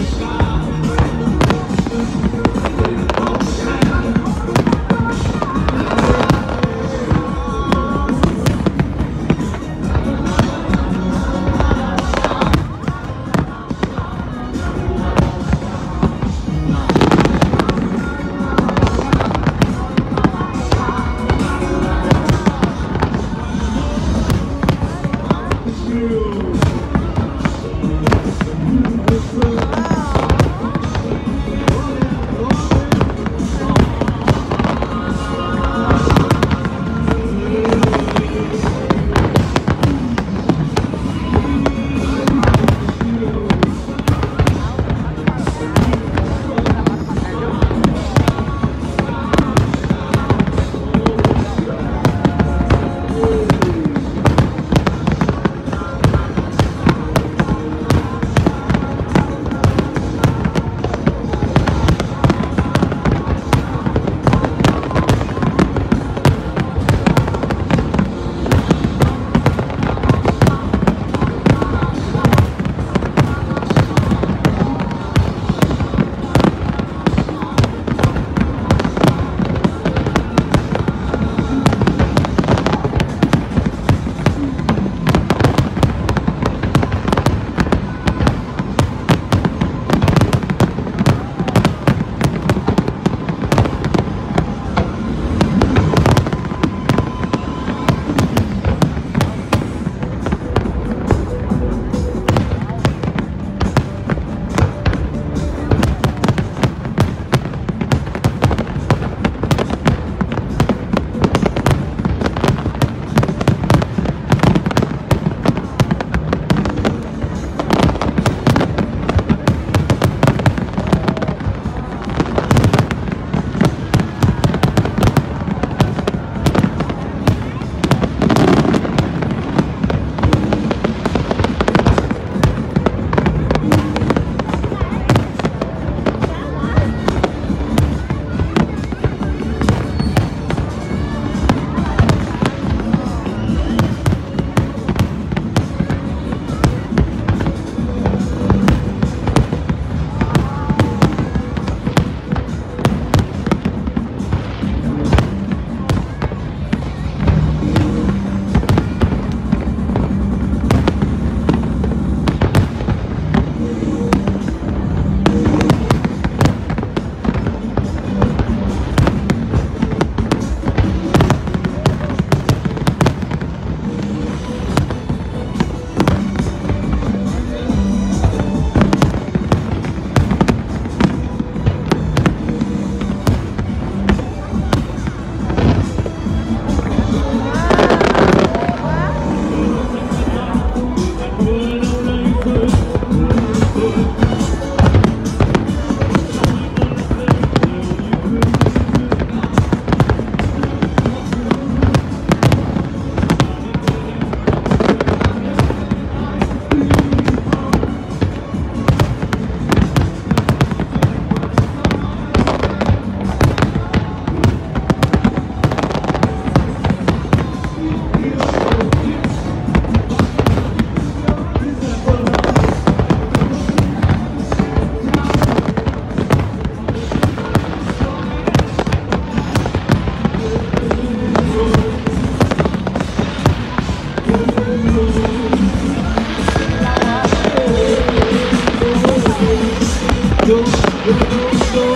the sky. Música